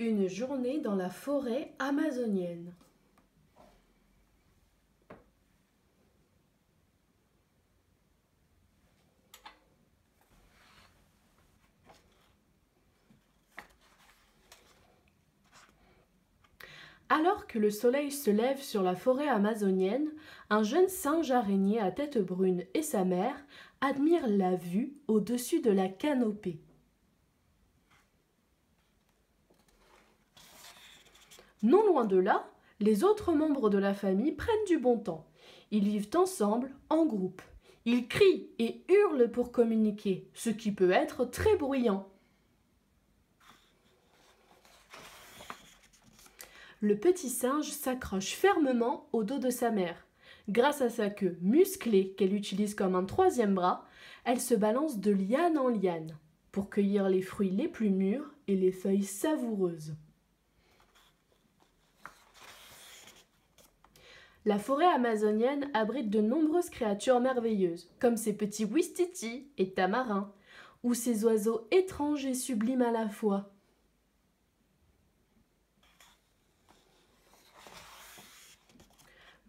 Une journée dans la forêt amazonienne. Alors que le soleil se lève sur la forêt amazonienne, un jeune singe araignée à tête brune et sa mère admirent la vue au-dessus de la canopée. Non loin de là, les autres membres de la famille prennent du bon temps. Ils vivent ensemble, en groupe. Ils crient et hurlent pour communiquer, ce qui peut être très bruyant. le petit singe s'accroche fermement au dos de sa mère. Grâce à sa queue musclée qu'elle utilise comme un troisième bras, elle se balance de liane en liane pour cueillir les fruits les plus mûrs et les feuilles savoureuses. La forêt amazonienne abrite de nombreuses créatures merveilleuses, comme ces petits ouistiti et tamarins, ou ces oiseaux étranges et sublimes à la fois.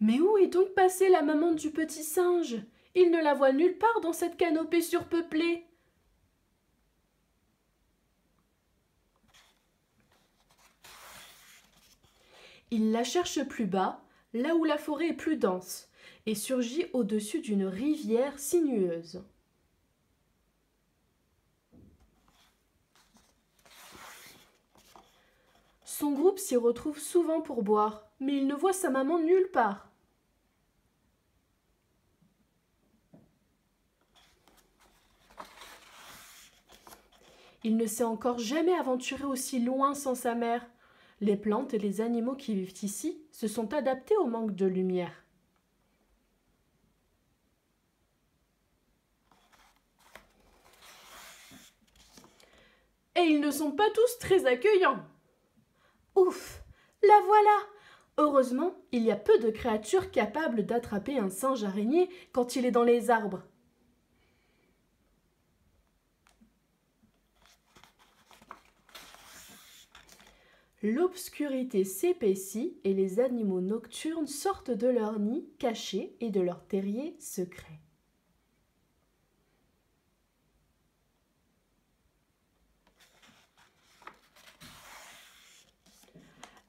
Mais où est donc passée la maman du petit singe? Il ne la voit nulle part dans cette canopée surpeuplée. Il la cherche plus bas, là où la forêt est plus dense, et surgit au-dessus d'une rivière sinueuse. Son groupe s'y retrouve souvent pour boire, mais il ne voit sa maman nulle part. Il ne s'est encore jamais aventuré aussi loin sans sa mère. Les plantes et les animaux qui vivent ici se sont adaptés au manque de lumière. Et ils ne sont pas tous très accueillants. Ouf, la voilà. Heureusement, il y a peu de créatures capables d'attraper un singe araignée quand il est dans les arbres. L'obscurité s'épaissit et les animaux nocturnes sortent de leur nid cachés et de leur terrier secret.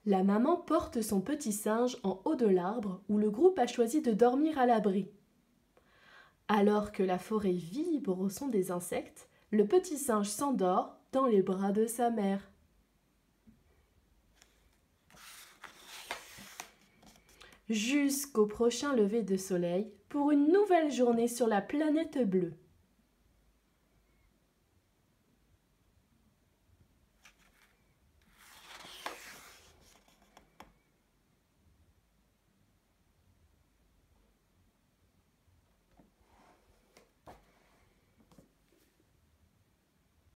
La maman porte son petit singe en haut de l'arbre où le groupe a choisi de dormir à l'abri. Alors que la forêt vibre au son des insectes, le petit singe s'endort dans les bras de sa mère. Jusqu'au prochain lever de soleil pour une nouvelle journée sur la planète bleue.